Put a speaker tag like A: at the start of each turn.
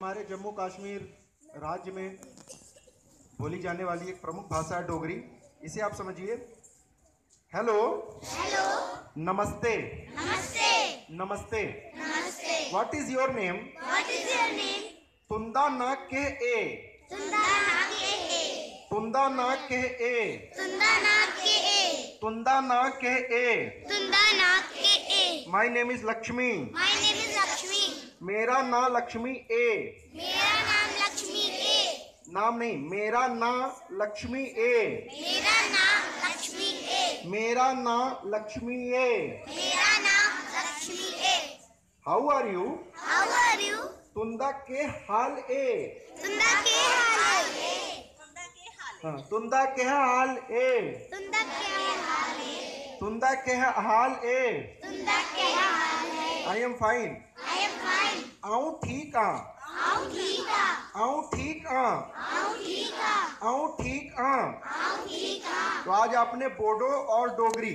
A: हमारे जम्मू कश्मीर राज्य में बोली जाने वाली एक प्रमुख भाषा है डोगरी। इसे आप समझिए। हेलो।
B: हेलो।
A: नमस्ते।
B: नमस्ते।
A: नमस्ते।
B: नमस्ते।
A: What is your name
B: what is your name
A: तुंदा ना के ए।
B: तुंदा नाक के ए।
A: तुंदा ना के ए।
B: तुंदा नाक के ए।
A: तुंदा ना के ए।
B: तुंदा नाक के ए।
A: My name is Lakshmi
B: my name is Lakshmi
A: मेरा ना लक्ष्मी ए।
B: मेरा नाम लक्ष्मी ए।
A: नाम नहीं मेरा ना लक्ष्मी ए।
B: मेरा नाम लक्ष्मी ए।
A: मेरा ना लक्ष्मी ए।
B: मेरा नाम लक्ष्मी ए।
A: How are you
B: how are you
A: तुंदा के हाल ए।
B: तुंदा के हाल हाँ,
A: तुंदा के हाल ए।
B: तुंदा के हाल है
A: तुंदा के हाल ए।
B: तुंदा के हाल है
A: आई एम फाइन ठीक आ।
B: आओ ठीक आ।
A: आऊँ ठीक आ।
B: आओ ठीक आ।
A: आऊँ ठीक आ।
B: आओ ठीक आ।
A: तो आज आपने बोडो और डोगरी